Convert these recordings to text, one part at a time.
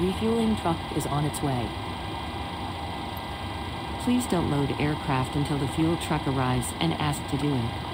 refueling truck is on its way. Please don't load aircraft until the fuel truck arrives and ask to do it.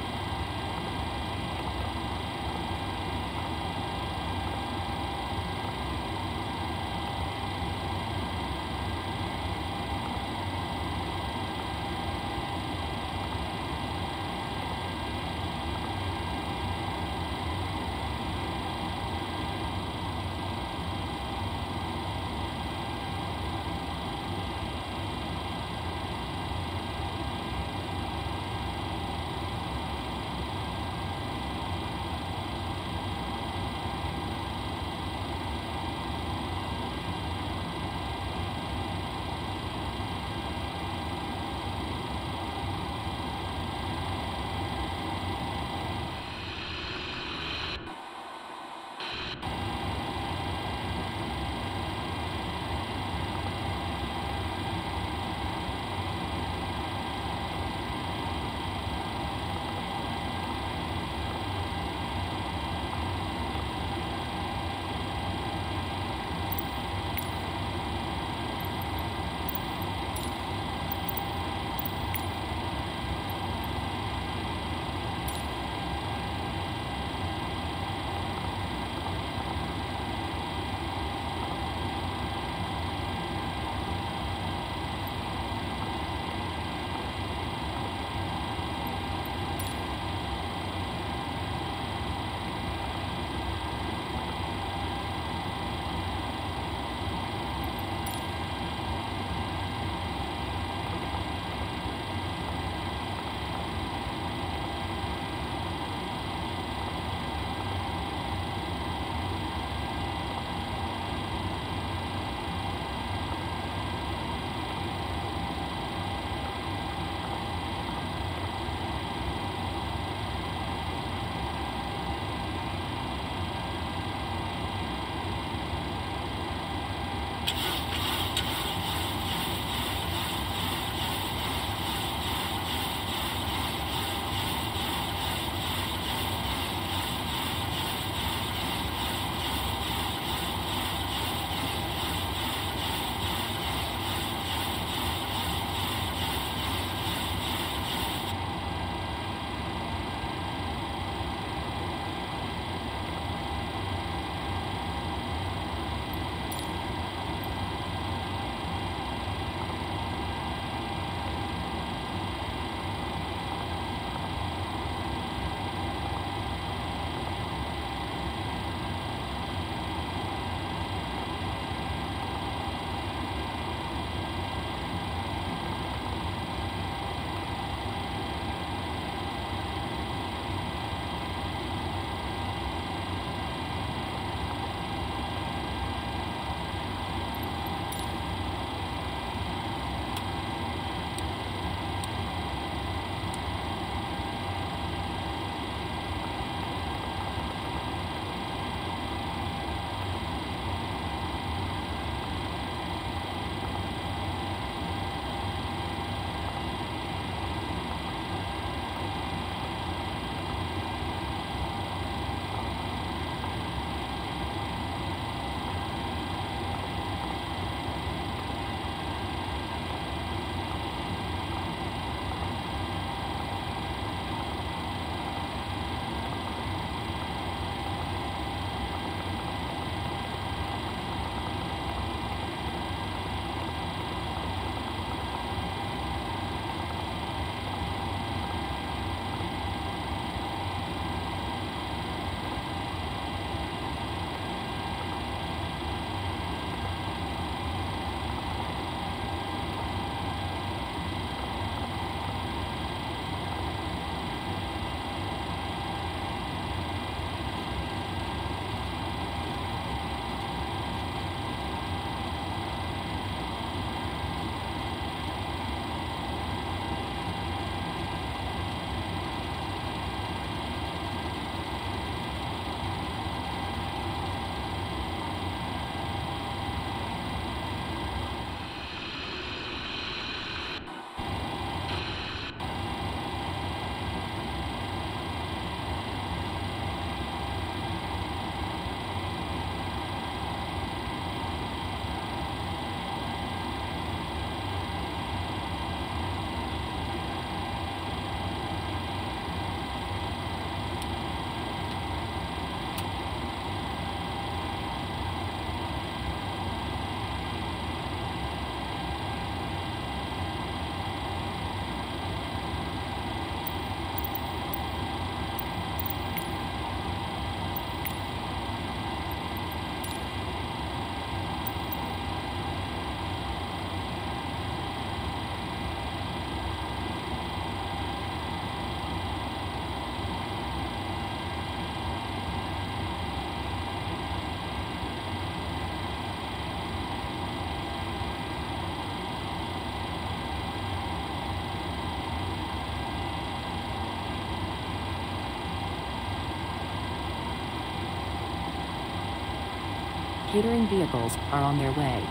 Catering vehicles are on their way.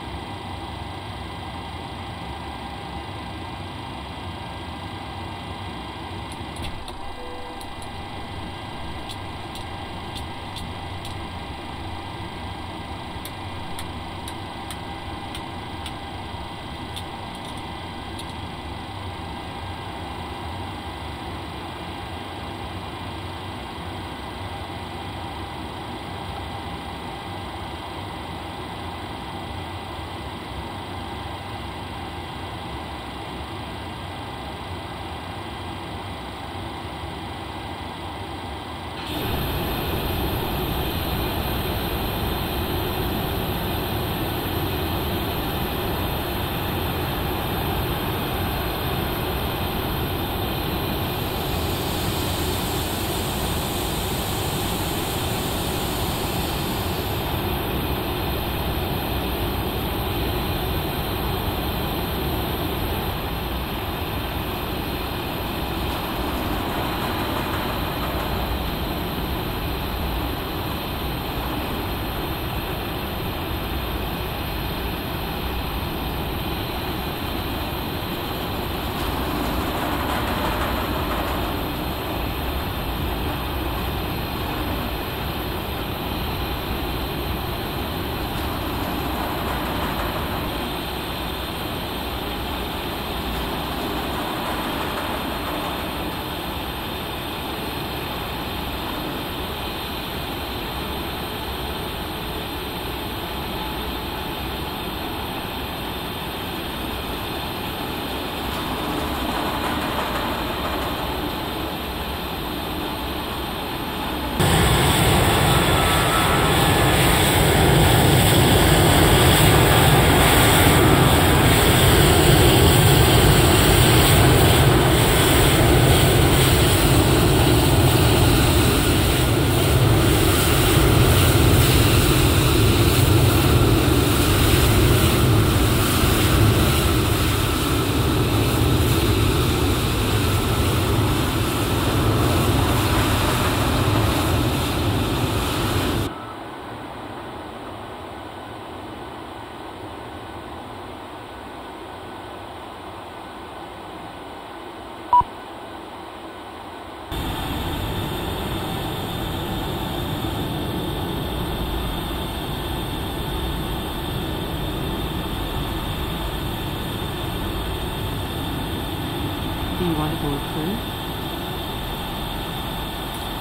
Do you want to board crew?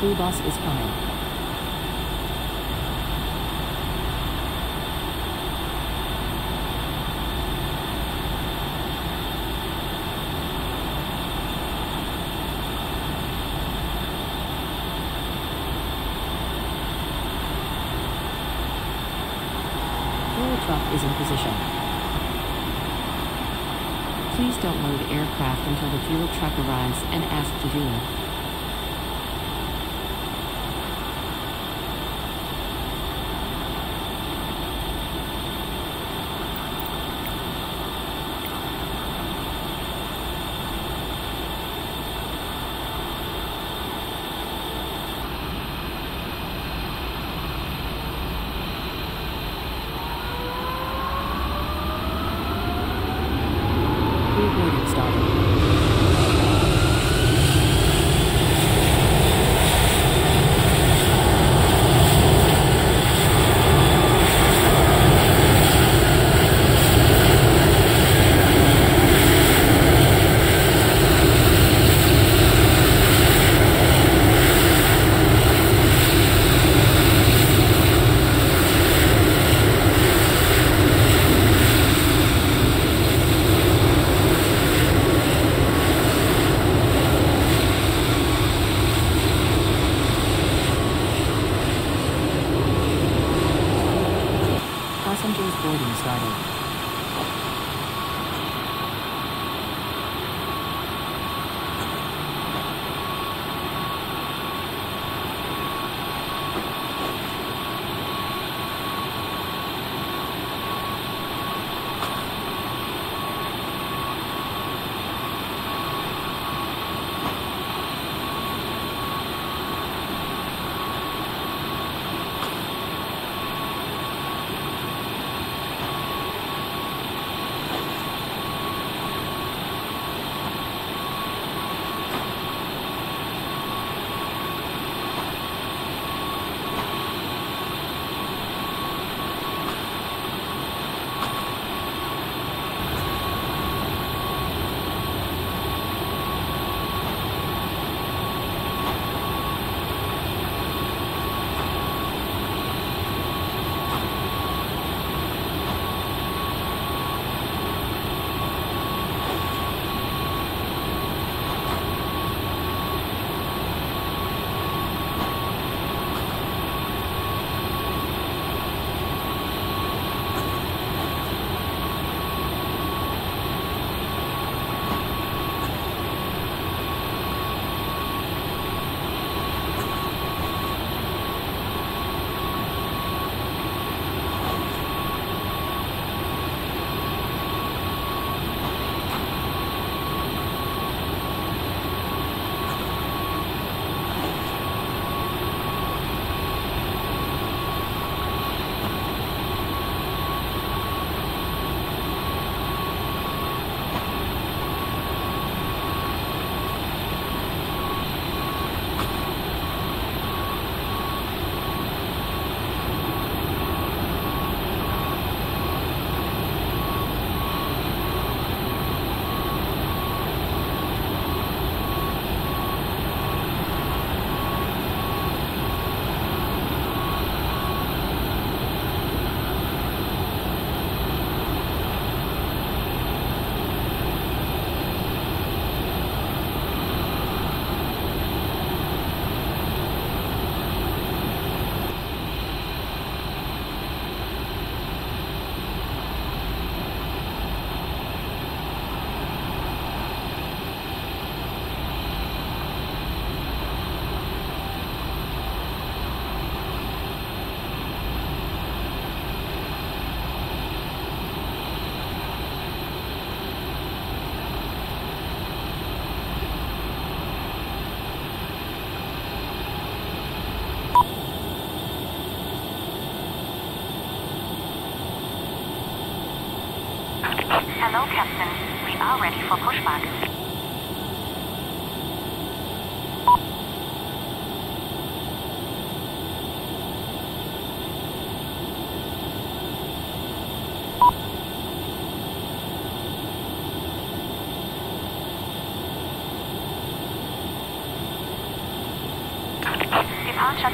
Blue bus is coming. Fuel truck is in position. Please don't load aircraft until the fuel truck arrives and ask to do it.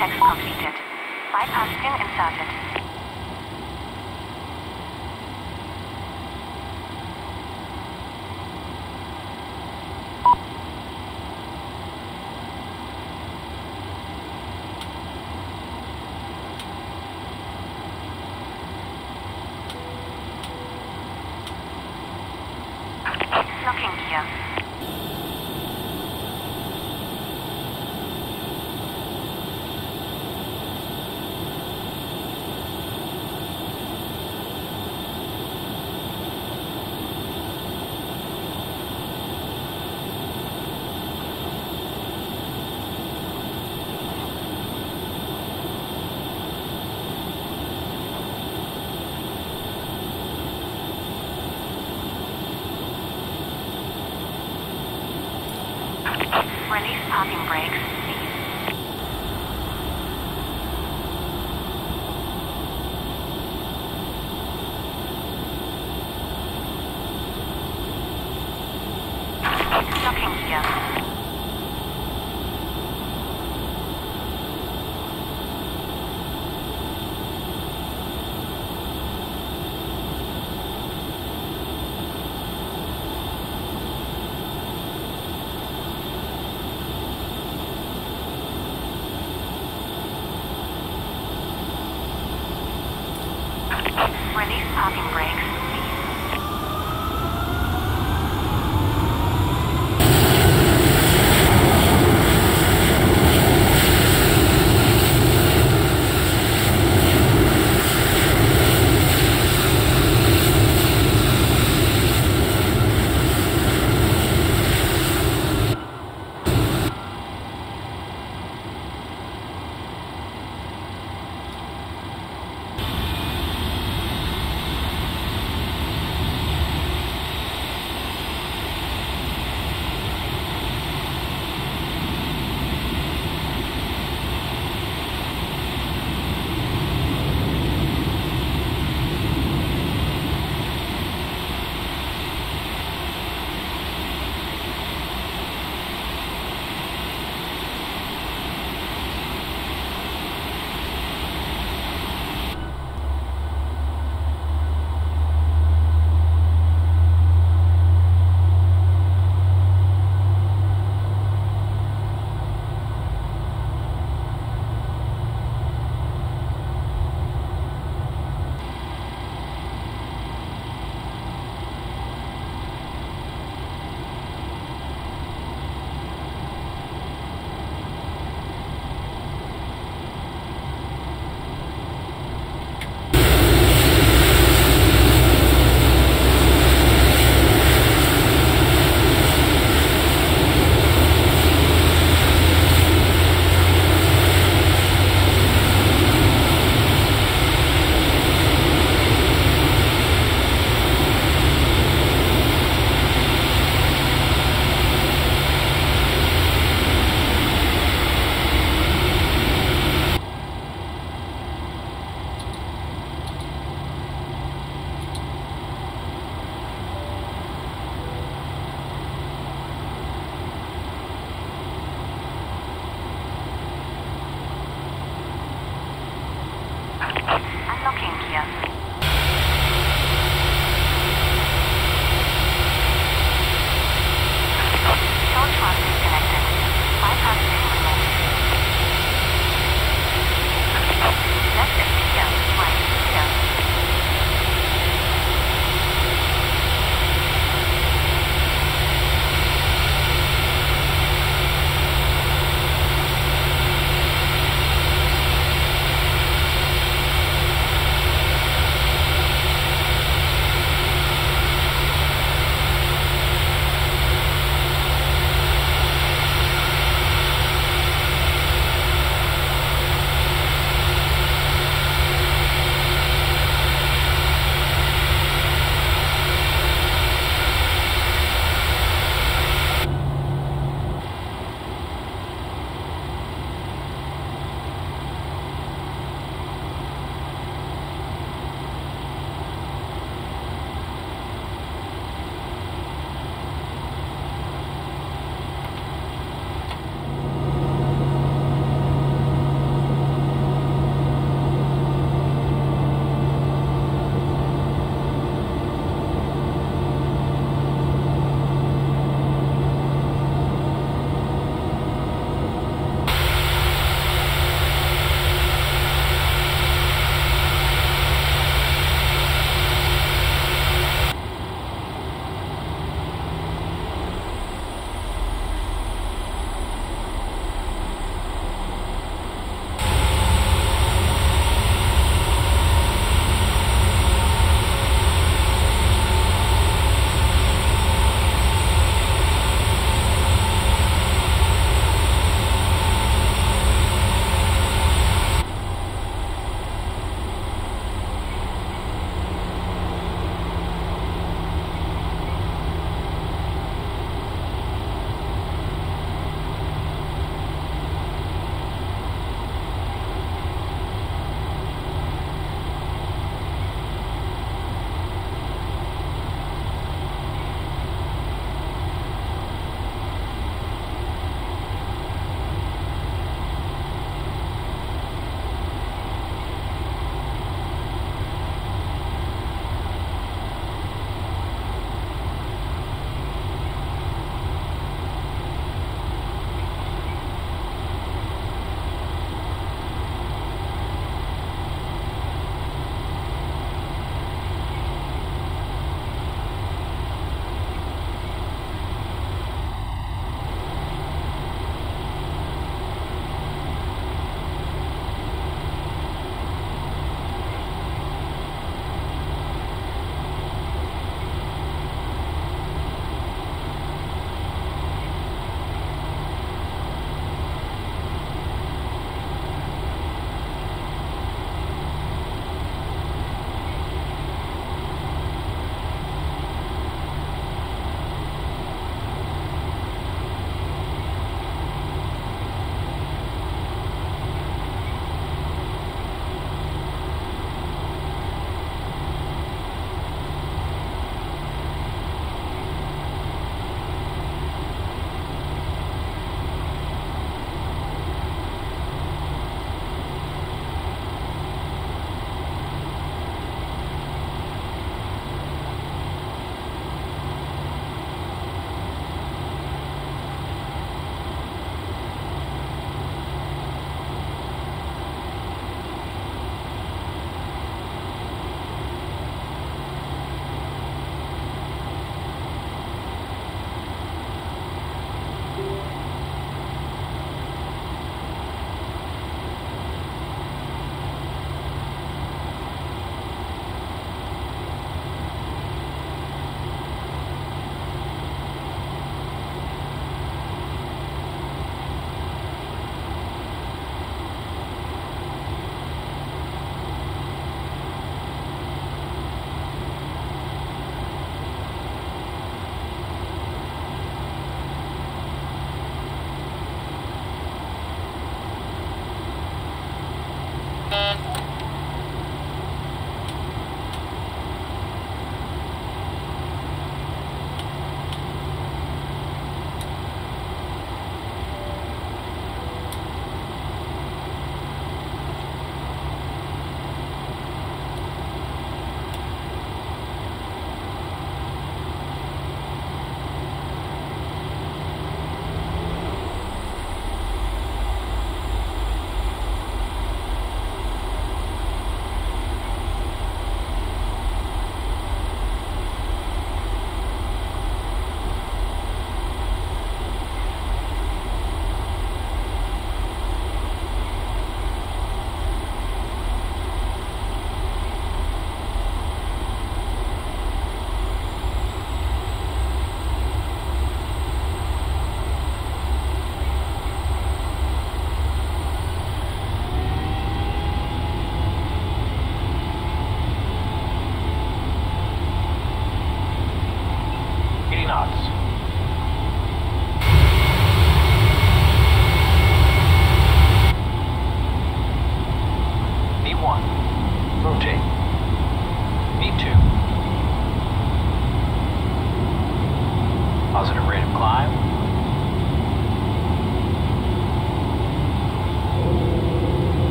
Checks completed. Parking brakes.